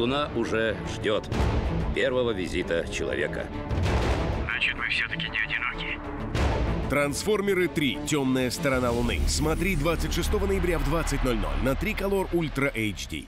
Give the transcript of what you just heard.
Луна уже ждет первого визита человека. Значит, мы все-таки не одиноки. Трансформеры 3. Темная сторона Луны. Смотри 26 ноября в 20.00 на Триколор Ультра HD.